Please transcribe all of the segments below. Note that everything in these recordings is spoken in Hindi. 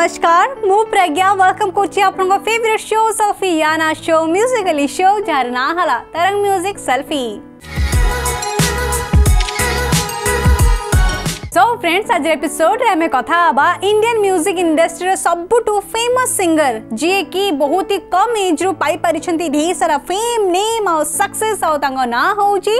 नमस्कार, मु प्रज्ञा. वेलकम कोची आपन फेवरेट शो सेल्फी याना शो म्यूजिकली शो हला, Tarang music selfie so friends आज एपिसोड रे आम कथा हवा इंडियन म्यूज़िक इंडस्ट्री रे सबुठु फ़ेमस सिंगर जी कि बहुत ही कम एज रु पाई परिछंती ढेर सारा फेम नेम और सक्सेस और तांको ना होउची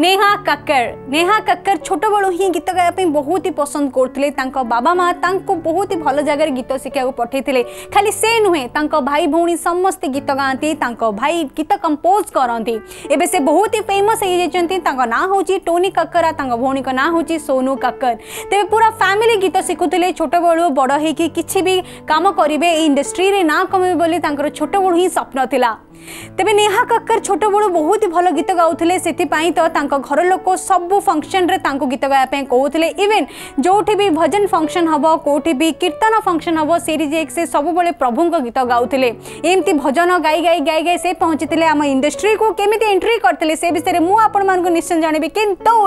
नेहा कक्कर नेहा कक्कर छोट बळु ही गीत गाया पे बहुत ही पसंद करथिले। तांको बाबा माँ तांको बहुत ही भल जगह गीत शिखा पठेइथिले खाली से नुहे तांको भाई भौणी समस्त गीत गाती तांको भाई गीत कंपोज करती। एबे से बहुत ही फ़ेमस हो जाइछंती तांको ना होउची टोनी कक्कर आ तांको भौणी को ना होउची सोनू कक्कर तेरे पूरा फैमिली गीत शिखुले छोट बड़ू बड़ हो कि भी कम करेंगे इंडस्ट्री ना कमे बोली छोट बड़ू ही स्वप्न थिला तेरे नेहा कक्कर छोट बड़ू बहुत भल गीत गाउले से घर लोक सब फ़ंक्शन रे गीत गायापी कहते इवेन जो भी भजन फ़ंक्शन हम कौटी भी कीर्तन फ़ंक्शन हम से से सब प्रभु गीत गाउले एमती भजन गाई गाई गाई गाई से पहुँची आम इंडस्ट्री को केमी एंट्री करते से विषय में निश्चय जानवी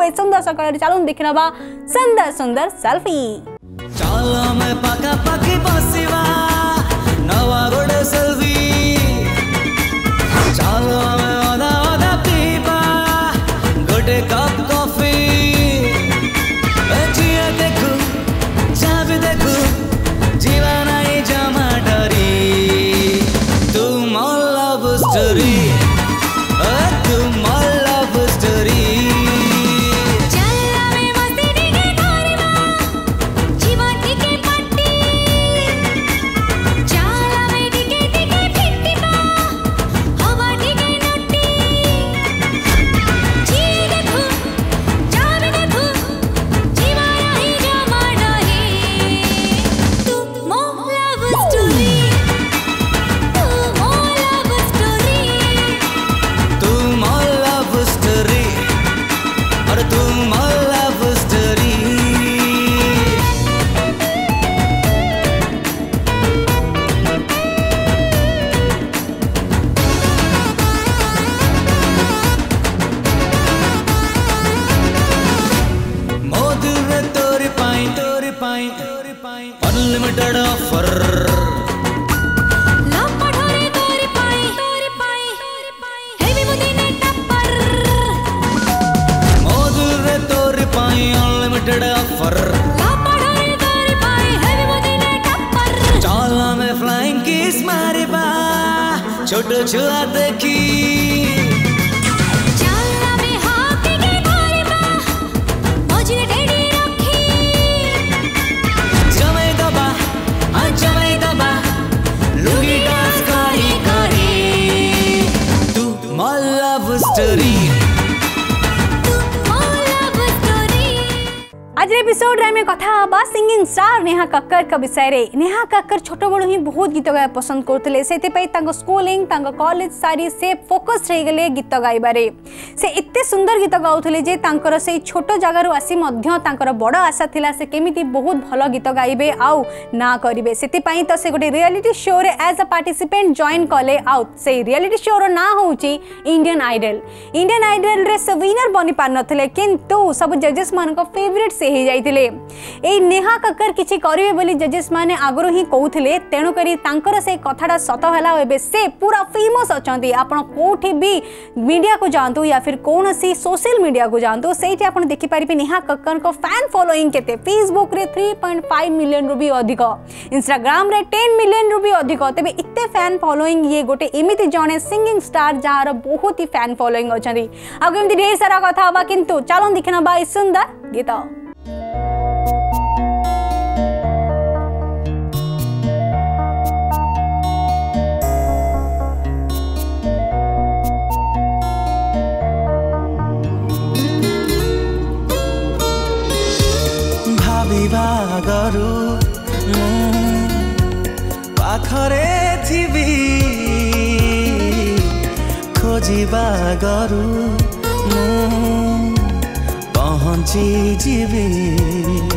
ए सुंदर सकाल चलो देख नवा सुंदर सुंदर सेल्फी चलो मैं पाका पाकी बसिवा नवा छोट छुआ देखी आज एपिसोड में कथा हवा सिंगिंग स्टार नेहा कक्कर का विषय रे। नेहा कक्कर छोट बड़ू ही बहुत गीत गाया पसंद करते से स्कूलिंग कॉलेज सारी से फोकस रही गले गीत गाइबारे से एते सुंदर गीत गाउले जे तांकर से छोट जगार आसी मध्य तांकर बड़ आशा थिला से केमिति बहुत भल गीत गाइबे आउ ना करिवे सेतिपई तो से गोटे रियलिटी शो रे एज अ पार्टिसिपेंट जॉइन कले आउ से रियलिटी शो रो ना होउची इंडियन आइडल इंडियन आइडल रे से विनर बनि पार नथिले किंतु से ही नेहा कक्कर किछि करिवे बोली जजेस माने आगरो ही कहउथिले तेणु करी तांकर से कथाटा सत एबे से पूरा फ़ेमस अछंती आपण कोठी भी मीडिया को जानतु या फिर कौन सी सोशल मीडिया को जानतु सेठी आपण देखि पारिबे नेहा कक्कर को फ़ैन फॉलोइंग केते फेसबुक रे 3.5 मिलियन रु भी अधिक इंस्टाग्राम रे 10 मिलियन रु भी अधिक तेबे इत्ते फ़ैन फॉलोइंग ये गोटे एमिति जणे सिंगिंग स्टार जार बहुत ही फ़ैन फॉलोइंग ଭାବିବା ଆଗରୁ ମୁଁ ପାଖରେ ଥିବି ଖୋଜିବା ଆଗରୁ ମୁଁ বাঁচি জীবে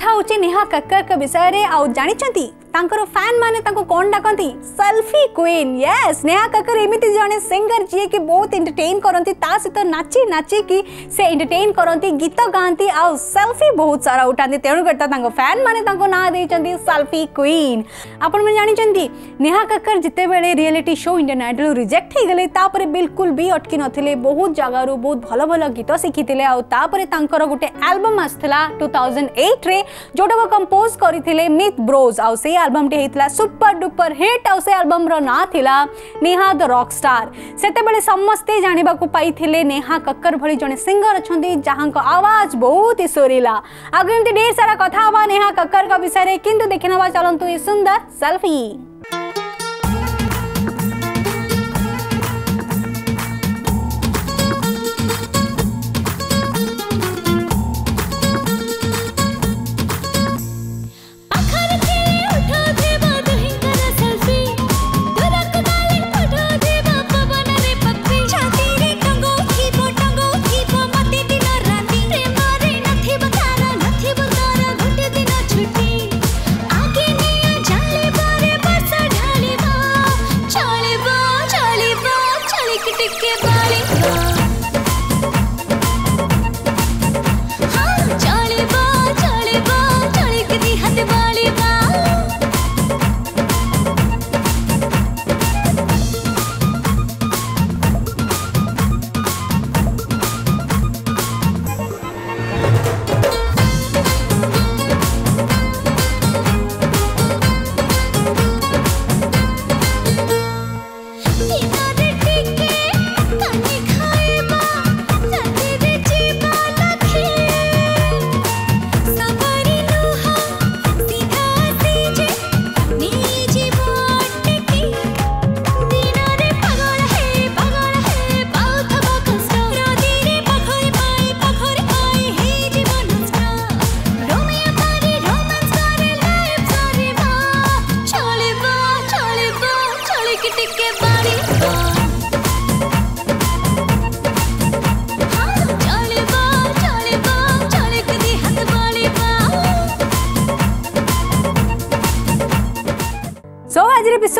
एपिसोड निहा कक्कर विषय में आज के रे तांकर फ़ैन माने तांको कोन डाकंती? Selfie queen yes Neha Kakkar एमिति जने सिंगर जी की बहुत एंटरटेन करंती, ता सहित नाची नाची की से एंटरटेन करंती, गीत गांती, आउ सेल्फी बहुत सारा उठांती, तेणु करता तांको फ़ैन माने तांको ना देचंती सेल्फी क्वीन। आपण में जानिचंती नेहा कक्कर जिते बेले reality show Indian idol reject हो गले तापरे बिल्कुल भी अटकी नथिले, बहुत जगारू, बहुत भल भल गीत शिखिथिले आउ तापरे तांकर गोटे एल्बम आसथिला 2008 रे जोटा को कंपोज करथिले मिथ ब्रोज आउ से एल्बम टे हेतला सुपर डुपर हिट आउ से एल्बम रो ना थिला नेहा द रॉक स्टार बेले समस्ते जानिबा को पाइथिले नेहा कक्कर भली जने सिंगर अछंती जहाँ आवाज़ बहुत ही सुरीला आगे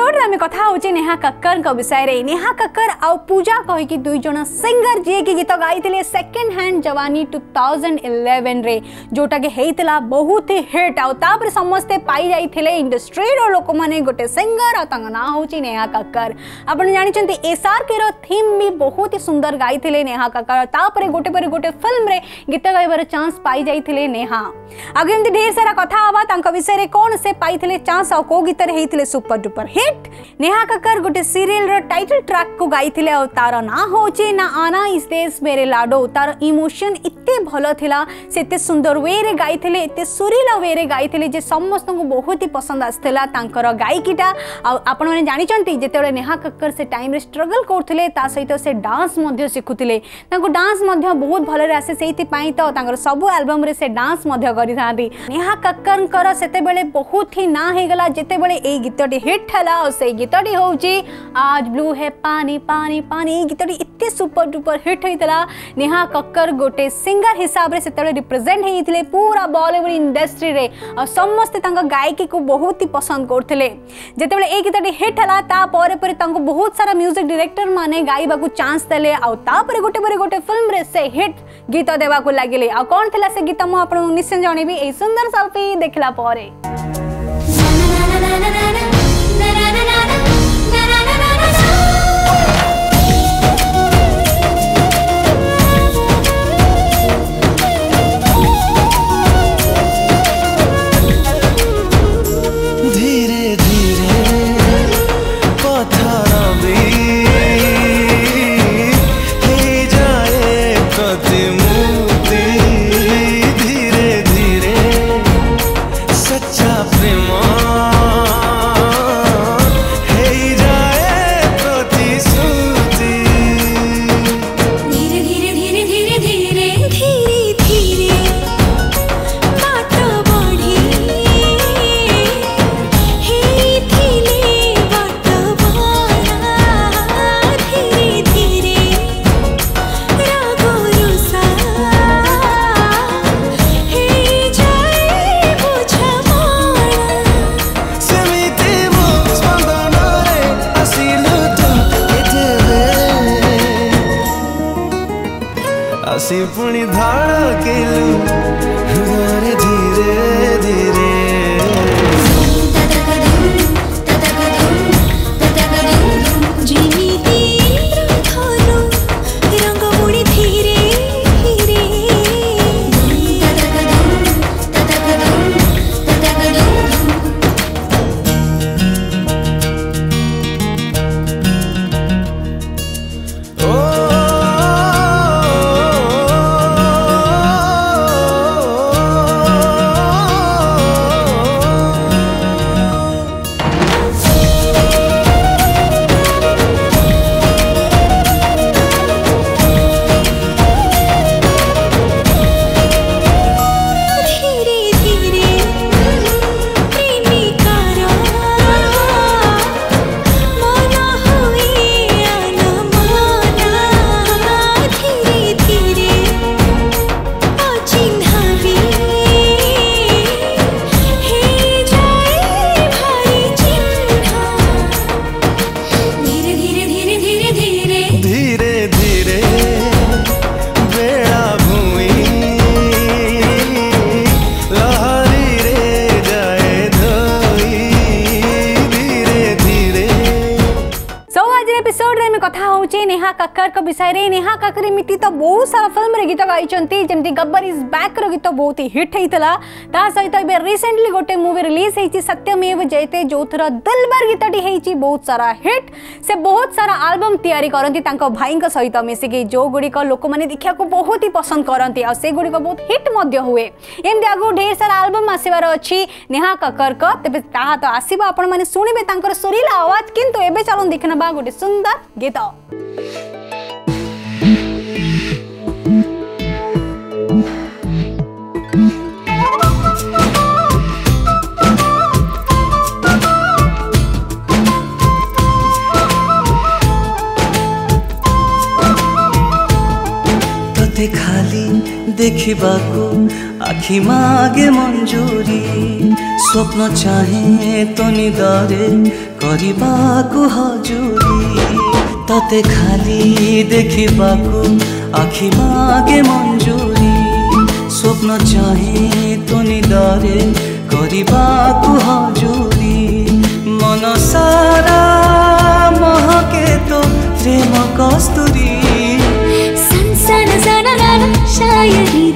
एपिसोड रे कथा होची नेहा कक्कर का विषय रे नेहा कक्कर आउ पूजा कहि कि दुई जण सिंगर जे की गीत गाइथिले सेकंड हैंड जवानी 2011 रे जोटा के हेइतला बहुत ही हिट आउ तापर समस्ते पाई जाइथिले इंडस्ट्री रो लोक माने गोटे सिंगर आ तांग ना होची नेहा कक्कर आपण जानि चंती एसआर के रो थीम भी बहुत ही सुंदर गाइथिले नेहा कक्कर तापर गोटे पर गोटे फ़िल्म रे गीत गाइबार चांस पाई जाइथिले नेहा एमती ढेर सारा कथा हवा हिट नेहा कक्कर गोटे सीरियल रो टाइटल ट्रैक को गाइथिले और तार ना होचे, ना आना इस देश मेरे लाडो। तार इमोशन इत्ते भल थिला, से एते सुंदर वे रे गाइथिले एते सुरीला वे रे गाइथिले जे समस्त को बहुत ही पसंद आसथिला तांकर गायकीटा। आ आपण माने जानिचंती जेतेबेले नेहा कक्कर से टाइम रे स्ट्रगल करथिले, ता सहित से डांस मध्ये शिखुथिले तांको डांस मध्ये बहुत भल रे आसे सेति पाई तो तांकर सबु एल्बम रे से डांस मध्ये करिथांती नेहा कक्करकर सेतेबेले बहुत ही ना हेगला जेतेबेले ए गीतटी हिट हला। ଆଉ ସେଇ ଗୀତଟି ହେଉଛି ଆଜ ବ୍ଲୁ ହେ ପାନି ପାନି ପାନି ଏଇ ଗୀତଟି ଏତେ ସୁପର ଡୁପର ହିଟ୍ ହେଇଥିଲା ନେହା କକ୍କର ଗୋଟେ ସିଙ୍ଗର ହିସାବରେ ସେତେବେଳେ ରିପ୍ରେଜେଣ୍ଟ ହେଇଥିଲେ ପୁରା ବଲିଉଡ୍ ଇଣ୍ଡଷ୍ଟ୍ରିରେ ଆଉ ସମସ୍ତେ ତାଙ୍କ ଗାୟିକୀକୁ ବହୁତ ହି ପସନ୍ଦ କରୁଥିଲେ ଯେତେବେଳେ ଏଇ ଗୀତଟି ହିଟ୍ ହେଲା ତାପରେ ପରେ ତାଙ୍କୁ ବହୁତ ସାରା ମ୍ୟୁଜିକ୍ ଡିରେକ୍ଟର ମାନେ ଗାଇବାକୁ ଚାନ୍ସ ଦେଲେ ଆଉ ତାପରେ ଗୋଟେ ପରେ ଗୋଟେ ଫିଲ୍ମରେ ସେ ହିଟ୍ ଗୀତ ଦେବାକୁ ଲାଗିଲେ ଆଉ କ'ଣ ଥିଲା ସେ ଗୀତ ମୁଁ ଆପଣଙ୍କୁ ନିଶ୍ଚୟ ଜଣେଇବି ଏଇ ସୁନ୍ଦର ସେଲ୍ଫି ଦେଖିଲା ପରେ na na na na. असे पण धाडा केलं नेहा कक्कर एमिति तो बहुत सारा फ़िल्म रे गीत गाइचंती जेमति गब्बर इज़ बैक गीत बहुत ही हिट हेइतला ता सहित एबे रिसेंटली गोटे मूवी रिलीज़ हेची सत्यमेव जयते, जोथर दिलबर गीतटी हेची बहुत सारा हिट से बहुत सारा एल्बम तैयारी करंती भाईଙ୍କ सहित मिसिकी जो गुडी को लोक माने देखिया को बहुत ही पसंद करंती आ से गुडी को बहुत हिट हुए। एमति आगु ढेर सारा एल्बम आसीबार अछि, नेहा कक्कर तेबे ताहा तो आसीबा आपण माने तांकर सुरीला आवाज़ किंतु एबे चलन देखनबा गोटे सुंदर गीत। হাতে খালি দেখিবাকু আখি মাগে মঞ্জুরি, স্বপ্ন চাহে তনি দরে করিবাকু হজুরি। তাতে খালি দেখিবাকু আখি মাগে মঞ্জুরি, স্বপ্ন চাহে তনি দরে করিবাকু হজুরি। মন সারা মহকে তো প্রেম কস্তুরী। सन सन शायरी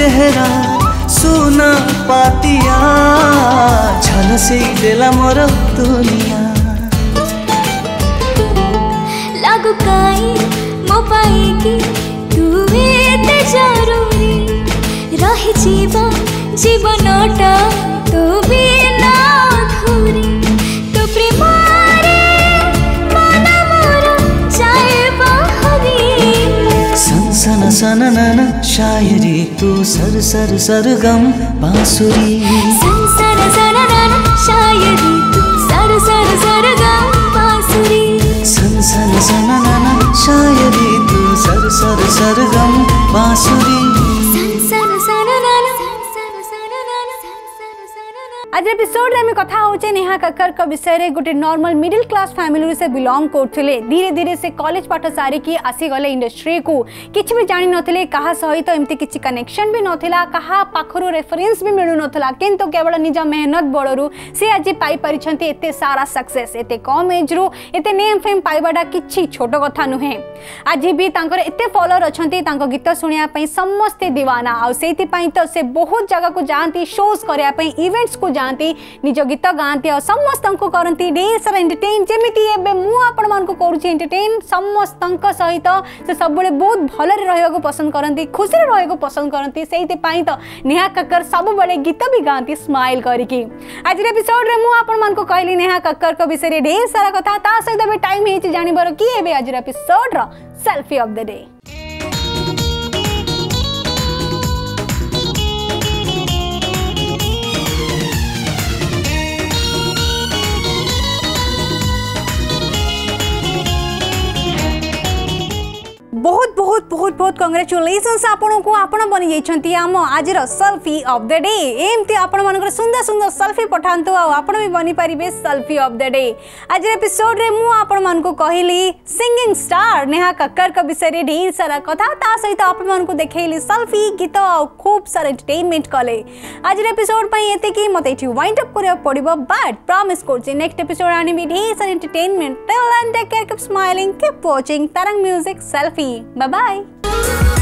तो चेहरा सुना पातिया झलसे देला मोर दुनिया। लागु काई मो पाइकी तू एते जरुरी रहि जीव सन सन नन शायरी तू सर सर सर गम बांसुरी। सन सनन शायरी तू सर सर सर गम बांसुरी। सन सन सन नन शायरी तू सर सर सर गम बांसुरी। एपिसोड में कथा होचे नेहा कक्कर का विषय गोटे नॉर्मल मिडिल क्लास फैमिली से बिलोंग करथिले धीरे धीरे से कॉलेज पाठ सारी की आसी गले इंडस्ट्री को किछ भी जानि नथिले कहा सहित तो एमती किछ कनेक्शन भी नथिला कहा पाखरु रेफरेंस भी मिलु नथिला किंतु केवल निज मेहनत बड़रू से आज पाई परिछंती एते सारा सक्सेस एते कम एज रु एते नेम फेम पाइबाटा किछि छोट कथा नुहे आज भी तांकर एते फॉलोअर अछंती तांको गीत सुनिया पई समस्ते दीवाना आ सेति पई तो से बहुत जगह को जांती शोज़ करिया पई इवेंट्स को जांती निज गीत गांती और समस्तंको करंती ढेर सारा एंटरटेन जेमिति एबे मु आपण एंटरटेन समस्तंक सहित से सबबेले बहुत रहइको पसंद करंती खुशी रहइको पसंद करंती। पई तो नेहा कक्कर सबबेले गीत भी गांती स्माइल करिकी। आज एपिसोड रे मु कहली नेहा कक्कर विषय ढेर सारा कथा सहित टाइम हेची जानिबर की एबे आज एपिसोड रो सेल्फी ऑफ़ द डे बहुत बहुत बहुत बहुत कंग्रेचुलेसन्स आपको आपण बनी जाइछंती आम आज सेल्फी ऑफ़ द डे एमती आपण मानकर सुंदर सुंदर सेल्फी पठांतु आपण भी बनी पारिबे सेल्फी ऑफ़ द डे आज एपिसोड मु आपण मानको कहली सिंगिंग स्टार नेहा कक्कर का विषय रे ढेर सारा कथा सहित आपण देखैली सेल्फी गीत आ खूब सारा एंटरटेनमेंट कले आज एपिसोड पई एते कि मते वाइंड अप करिया पड़िबो बट प्रॉमिस करछि नेक्स्ट एपिसोड आनिबी ढेर सारा entertainment till then take care keep smiling keep Tarang music selfie Bye-bye!